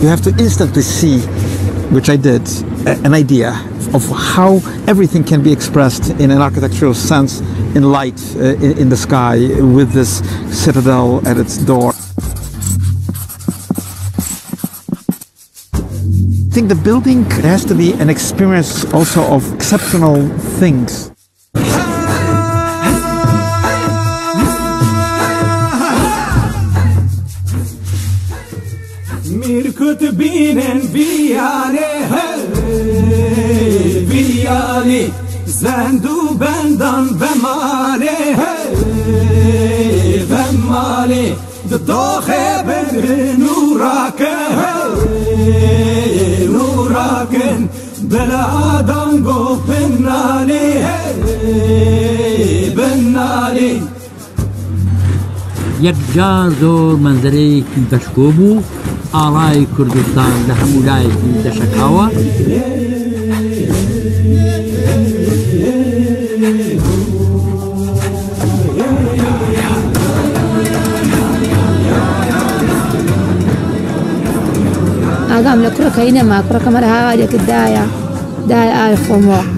you have to instantly see, which I did, an idea of how everything can be expressed in an architectural sense in light uh, in, in the sky with this citadel at its door. I think the building has to be an experience also of exceptional things. Viyane hey viyani zendu bendan ve male hey ve male dohe bedri nurake hey nuraken beladan go benali hey benali یەکجا زۆر منزەرەیەکی بەشکۆ بوو. ئاڵای کوردستان لە هەموو لایەکی دەشکاوە ئاگام لە کوڕەکەی نەما کوڕەکەمە لە هاوارێکت دایە دای ئای خۆمەوە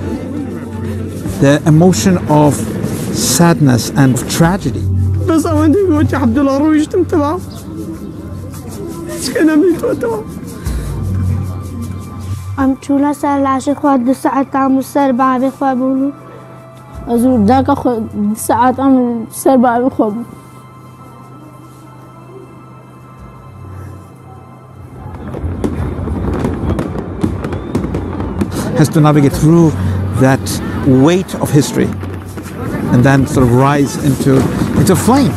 the emotion of sadness and of tragedy. بس اوان دلوقتي عبد الله رويش تبعه كان عملت وقتها ام چولا سر لاشی خود دو ساعت کام سر بابی خود بولو ئەزوو داکە خۆ سعات ئەم سەر باوی خۆ بوو has to navigate through that weight of history and then sort of rise into into flame.